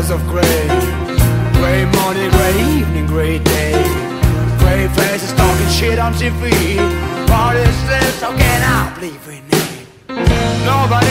hours of grey Grey morning, grey evening, grey day. Grey faces talking shit on TV Party says, how can I believe in it? Nobody